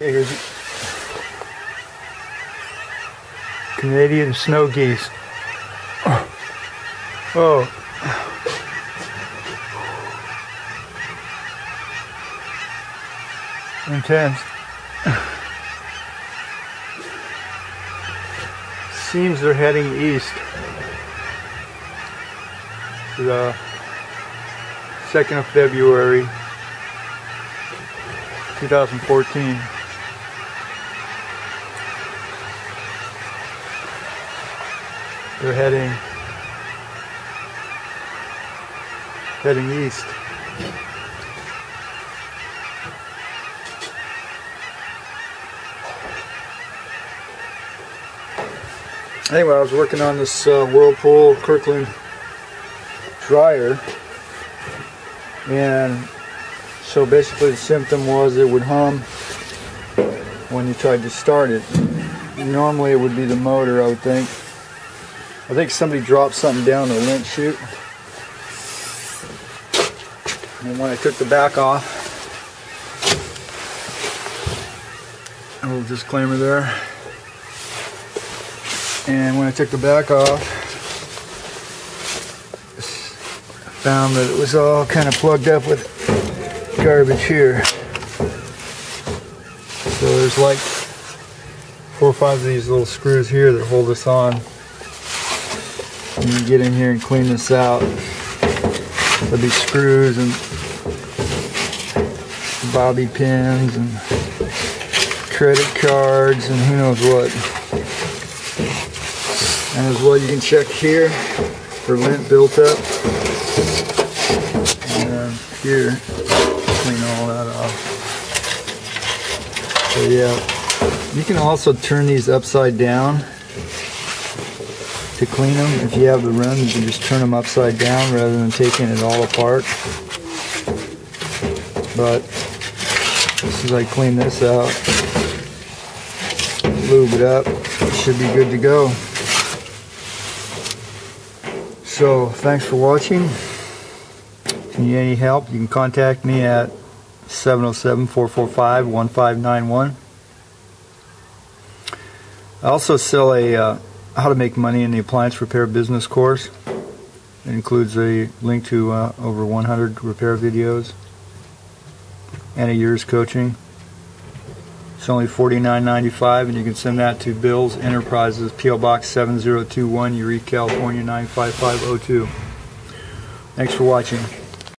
Here's Canadian snow geese. Oh. Intense. Seems they're heading east. The 2nd of February 2014. They're heading heading east. Anyway, I was working on this uh, Whirlpool Kirkland dryer and so basically the symptom was it would hum when you tried to start it. Normally it would be the motor I would think. I think somebody dropped something down the lint chute. And when I took the back off, a little disclaimer there. And when I took the back off, found that it was all kind of plugged up with garbage here. So there's like four or five of these little screws here that hold this on. Get in here and clean this out. There'll be screws and bobby pins and credit cards and who knows what. And as well you can check here for lint built up. And uh, here, clean all that off. So yeah, you can also turn these upside down to clean them. If you have the room, you can just turn them upside down rather than taking it all apart. But as soon as I clean this out, lube it up, it should be good to go. So thanks for watching. If you need any help, you can contact me at 707-445-1591. I also sell a uh, how to make money in the appliance repair business course. It includes a link to uh, over 100 repair videos and a year's coaching. It's only $49.95 and you can send that to Bill's Enterprises, P.O. Box 7021, Eureka, California 95502. Thanks for watching.